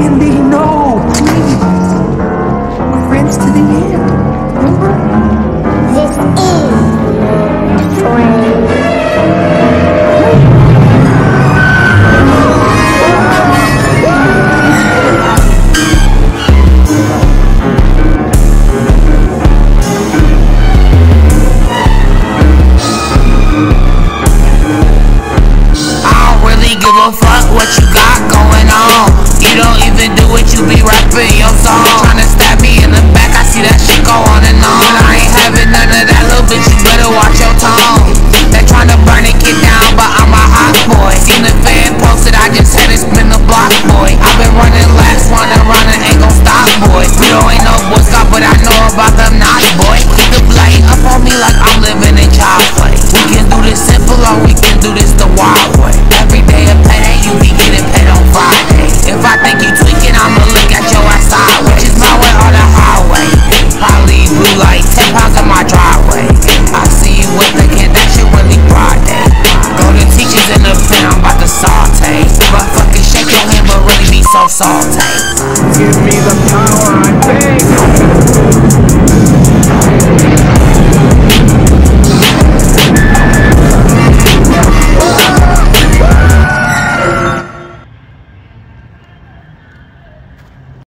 Andy, no, please. Friends to the end, remember? This is friends. what you got going on. You don't like I'm living in child play. We can do this simple or we can do this the wild way. Every day a payday, you be getting paid on Friday. If I think you tweaking, I'ma look at your ass sideways. It's my way or the highway. Probably blue like 10 pounds in my driveway. I see you with the kid, that shit really broad day. Go to teachers in the pen, I'm about to saute. But fucking shake your hand, but really be so salty. Give me